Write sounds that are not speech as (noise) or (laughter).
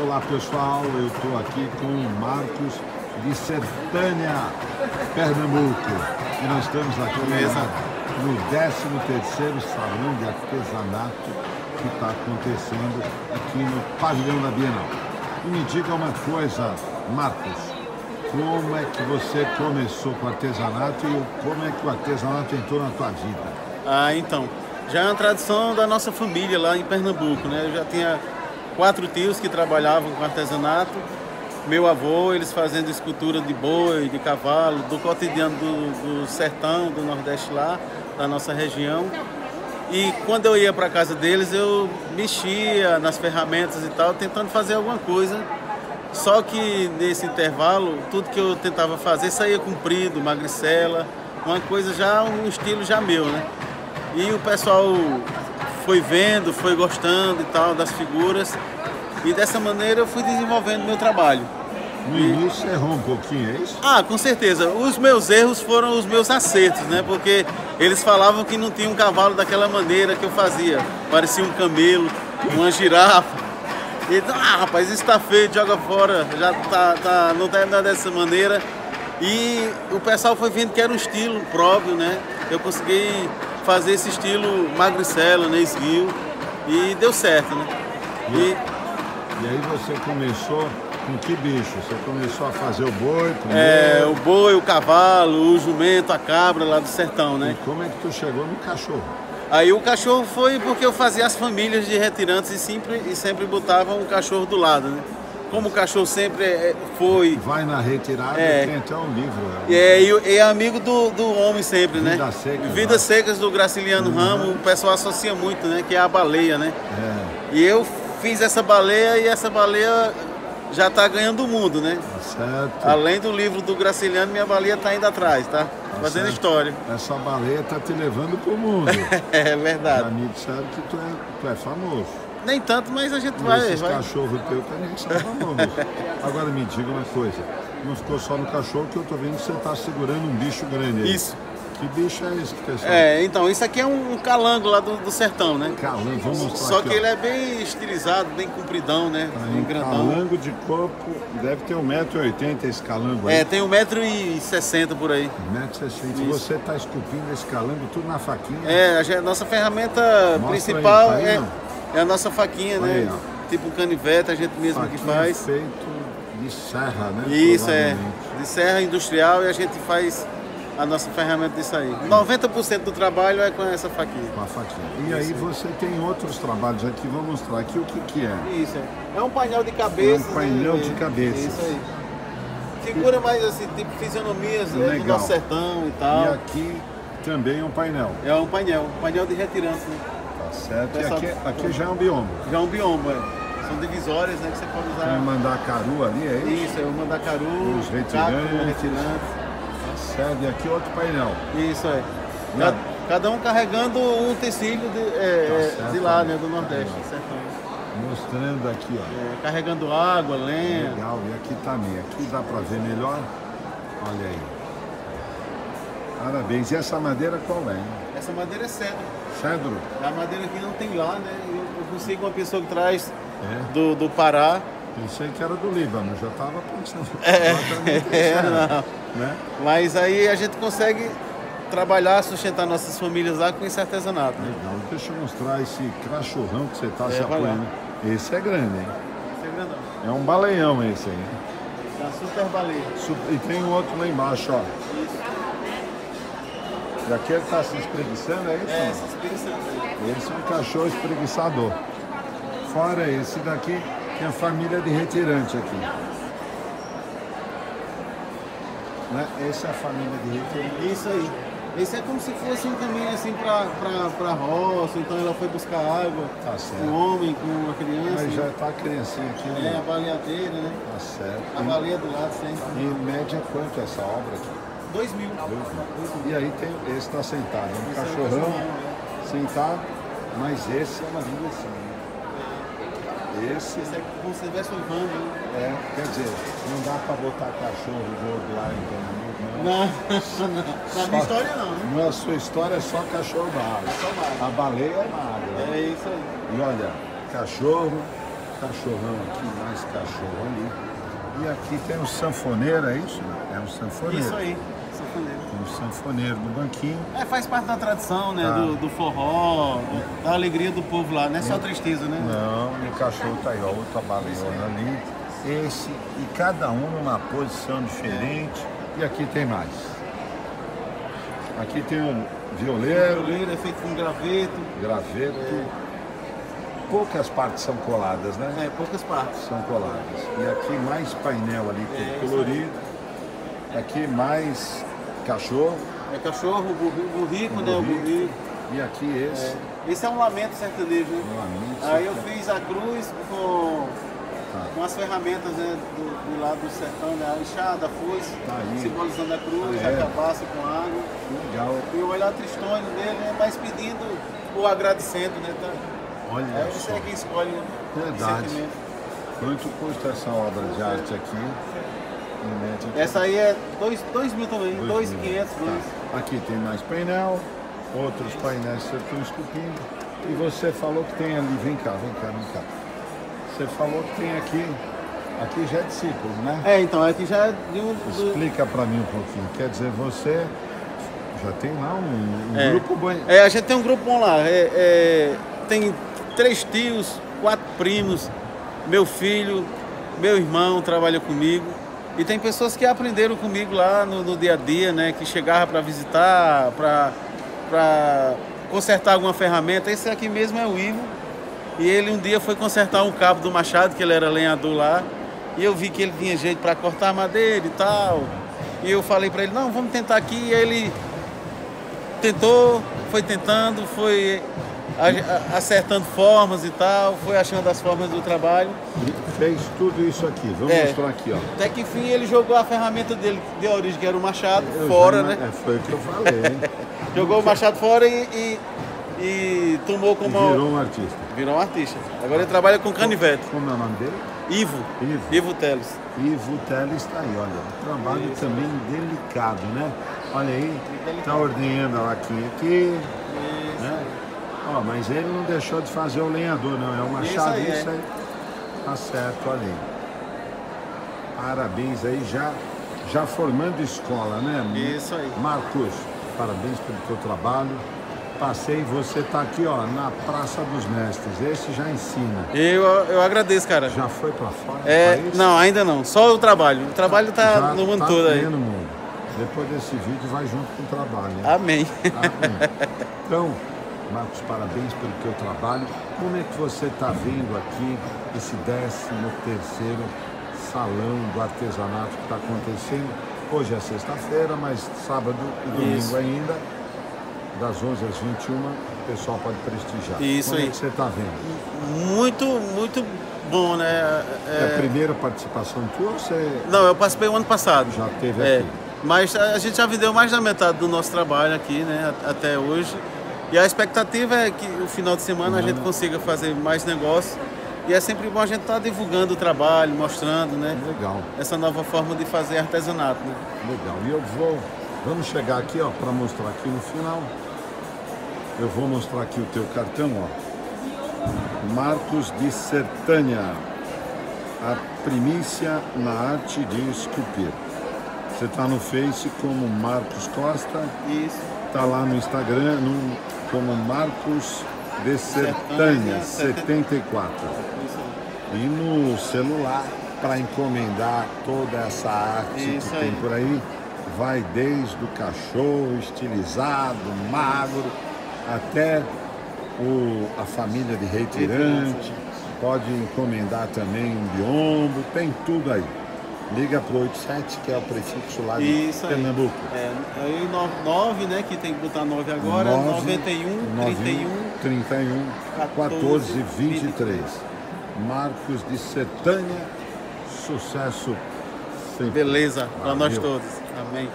Olá pessoal, eu estou aqui com o Marcos de Sertânia, Pernambuco. E nós estamos aqui no 13º Salão de Artesanato que está acontecendo aqui no pavilhão da Bienal. E me diga uma coisa, Marcos, como é que você começou com o artesanato e como é que o artesanato entrou na tua vida? Ah, então, já é uma tradição da nossa família lá em Pernambuco, né? Eu já tinha quatro tios que trabalhavam com artesanato. Meu avô, eles fazendo escultura de boi, de cavalo, do cotidiano do, do sertão, do Nordeste lá, da nossa região. E quando eu ia para casa deles, eu mexia nas ferramentas e tal, tentando fazer alguma coisa. Só que nesse intervalo, tudo que eu tentava fazer saía comprido, magricela, uma coisa já, um estilo já meu, né? E o pessoal foi vendo, foi gostando e tal das figuras. E dessa maneira eu fui desenvolvendo meu trabalho. No início errou um pouquinho, é isso? Ah, com certeza. Os meus erros foram os meus acertos, né? Porque eles falavam que não tinha um cavalo daquela maneira que eu fazia. Parecia um camelo, uma girafa. E, ah, rapaz, isso tá feio, joga fora, já tá, tá, não tá dessa maneira. E o pessoal foi vendo que era um estilo próprio, né? Eu consegui fazer esse estilo magricela, né, esguio, e deu certo, né? E, e, e aí você começou com que bicho? Você começou a fazer o boi? Comer? É, o boi, o cavalo, o jumento, a cabra lá do sertão, né? E como é que tu chegou no cachorro? Aí o cachorro foi porque eu fazia as famílias de retirantes e sempre, e sempre botavam um cachorro do lado, né? Como o cachorro sempre é, foi. Vai na retirada, é, tem até um livro. É, é e, é amigo do, do homem sempre, Vida né? Secas, Vidas Secas do Graciliano uhum. Ramos, o pessoal associa muito, né? Que é a baleia, né? É. E eu fiz essa baleia e essa baleia já está ganhando o mundo, né? Tá certo. Além do livro do Graciliano, minha baleia está indo atrás, tá? tá Fazendo certo. história. Essa baleia está te levando para o mundo. (laughs) é verdade. Me disseram que tu é, tu é famoso. Nem tanto, mas a gente vai. Vai. cachorros teus também são famosos. Agora me diga uma coisa. Não ficou só no cachorro que eu tô vendo que você tá segurando um bicho grande aí. Isso. Que bicho é esse, pessoal? É, então, isso aqui é um calango lá do, do sertão, né? Calango, vamos mostrar Só aqui, que ó. ele é bem estilizado, bem compridão, né? Tá bem um grandão. calango de corpo, deve ter 1,80m esse calango aí. É, tem 1,60m por aí. 1,60m. Você tá esculpindo esse calango tudo na faquinha? É, a gente- nossa ferramenta Mostra principal aí, tá aí, é, não? É a nossa faquinha, Olha né? aí, tipo um canivete, a gente mesmo que Faquinha faz. feito de serra, né? Isso, é. De serra industrial e a gente faz a nossa ferramenta disso aí. 90% do trabalho é com essa faquinha. Com a faquinha. E aí você tem outros trabalhos aqui, vou mostrar aqui o que que é. Isso, é. É um painel de cabeça. É um painel de cabeças. Isso aí. Figura mais assim, tipo fisionomias né, do nosso sertão e E tal. aqui também é um painel. É um painel, um painel de retirantes, né? Tá certo. E Pessoal- aqui, aqui já é um bioma. Já é um bioma, é. São divisórias, né, que você pode Tem o usar. mandacaru ali, é isso? Isso, é o mandacaru, Os retirantes. cápsula, retirantes. Tá certo. E aqui outro painel. Isso é. Né? Cada, cada um carregando um tecido de, é, Tá é, de certo. lá, né, do Nordeste, sertão. Mostrando aqui, ó. É, carregando água, lenha. Legal. E aqui também. Aqui dá pra ver melhor. Olha aí. Parabéns. E essa madeira qual é? hein? Essa madeira é cedro. Cedro? A madeira que não tem lá, né? Eu, eu consigo uma pessoa que traz É. do, do Pará. Pensei que era do Líbano. Já tava pensando. (laughs) É, (laughs) é, cedro, não. Né? Mas aí a gente consegue trabalhar, sustentar nossas famílias lá com esse artesanato. Né? Legal. Deixa eu mostrar esse cachorrão que você tá É, se apoiando. Esse é grande, hein? Esse é grandão. É um baleião esse aí. Da super baleia. E tem um outro lá embaixo, ó. E aqui ele tá se espreguiçando, é isso? É, experiência aí. Esse é um cachorro espreguiçador. Fora esse daqui, tem a família de retirante aqui. Né? Essa é a família de retirante. Isso aí. Esse é como se fosse um caminho assim pra, pra, pra roça, então ela foi buscar água. Tá certo. Um homem com uma criança. Mas já tá a criancinha aqui, É, né? a baleadeira, né? Tá certo. A baleia do lado sempre. E em média quanto essa obra aqui? Dois mil. E aí tem esse tá sentado, um Esse é o cachorrão cachorrão, sentado, mas esse é uma linda assim. Esse Esse é como se estivesse um vando. né? é, quer dizer, não dá pra botar cachorro gordo lá em Pernambuco, não. Não, não. Na minha história não, né? Não, a sua história é só cachorro magro. Só magro. A baleia é magra. É isso aí. E olha, cachorro, cachorrão aqui, mais cachorro ali. E aqui tem um sanfoneiro, é isso? É um sanfoneiro. Isso aí, sanfoneiro. Tem um sanfoneiro no banquinho. É, faz parte da tradição, né? Tá. Do, do forró, do- da alegria do povo lá, não é só tristeza, né? Não, e o cachorro tá aí, ó, outra baleona ali. Esse, e cada um numa posição diferente. E aqui tem mais. Aqui tem um O violeiro, é feito com graveto, graveto. Poucas partes são coladas, né? é, poucas partes. São coladas. E aqui mais painel ali, É, colorido. Aqui mais cachorro. É cachorro, burri- burrico, né? O burrico. burrico. E aqui esse. Esse é um lamento sertanejo, né? Um lamento Aí eu fiz a cruz com, Tá. com as ferramentas né, do, do lado do sertão, né? A enxada, a foice, Tá simbolizando a cruz, Ah, é? a cabaça com água. Legal. E o olhar tristonho dele, né? Mas pedindo ou agradecendo, né? Tá? Olha Aí você só. é quem escolhe o Verdade. sentimento. Quanto custa essa obra de arte aqui? Em média, Essa aí é 2 mil também, dois 2,500. mil. dois. Tá. Aqui tem mais painel, outros painéis que estão esculpindo. E você falou que tem ali, vem cá, vem cá, vem cá. Você falou que tem aqui, aqui já é discípulo, né? É, então, aqui já é de um. do- Explica para mim um pouquinho. Quer dizer, você já tem lá um, um É. grupo banho. É, a gente tem um grupo bom lá. É, é, tem três tios, quatro primos, meu filho, meu irmão trabalha comigo. E tem pessoas que aprenderam comigo lá no, no dia a dia, né? Que chegavam para visitar, para consertar alguma ferramenta. Esse aqui mesmo é o Ivo. E ele um dia foi consertar um cabo do machado, que ele era lenhador lá. E eu vi que ele tinha jeito para cortar madeira e tal. E eu falei para ele, não, vamos tentar aqui. E ele tentou, foi tentando, foi acertando formas e tal, foi achando as formas do trabalho. Fez tudo isso aqui. Vamos É. mostrar aqui, ó. Até que enfim ele jogou a ferramenta dele de origem, que era o machado, Eu fora, já- né? É, foi o que eu falei, hein? (laughs) Jogou o machado fora e, e, e tomou E como. virou um artista. Virou um artista. Agora ele trabalha com canivete. Como é o nome dele? Ivo. Ivo. Ivo Teles. Ivo Teles está aí, olha. Um trabalho também delicado, né? Olha aí, tá ordenhando a laquinha aqui, né? Ó, mas ele não deixou de fazer o lenhador, não. É o machado, aí, isso é. Aí. Tá certo, aí. Parabéns aí, já, já formando escola, né? Isso aí. Marcos, parabéns pelo teu trabalho. Passei, você tá aqui, ó, na Praça dos Mestres. Esse já ensina. Eu, eu agradeço, cara. Já foi para fora É, não, ainda não. Só o trabalho. O trabalho tá Já no mundo tá todo aí. mundo. Depois desse vídeo vai junto com o trabalho. hein? Amém. Amém. (laughs) Então, Marcos, parabéns pelo teu trabalho. Como é que você está vendo aqui esse 13 terceiro salão do artesanato que está acontecendo? Hoje é sexta-feira, mas sábado e domingo Isso. ainda, das 11 às 21, o pessoal pode prestigiar. Isso Como aí. é que você está vendo? Muito, muito bom, né? É a É, primeira participação tua ou você Não, eu participei o ano passado. já teve É, aqui? mas a a gente já vendeu mais da metade do nosso trabalho aqui, né, a- até hoje. E a expectativa é que o final de semana a gente consiga fazer mais negócio. E é sempre bom a gente estar divulgando o trabalho, mostrando, né, Legal. essa nova forma de fazer artesanato, né? Legal. E eu vou. Vamos chegar aqui, ó, para mostrar aqui no final. Eu vou mostrar aqui o teu cartão, ó. Marcos de Sertânia. A primícia na arte de esculpir. Você está no Face como Marcos Costa, Isso. está lá no Instagram no- como Marcos de Sertânia 74. Isso aí. E no celular, para encomendar toda essa arte Isso que tem aí. por aí, vai desde o cachorro estilizado, magro, até o, a família de retirante. Pode encomendar também um biombo, tem tudo aí. Liga pro 87, que é o prefixo lá de Isso aí. Pernambuco. É, aí 9, né, que tem que botar 9 agora, 91, 31, 31 14 23. Marcos de Sertânia, sucesso sempre. Beleza, para nós todos. Amém.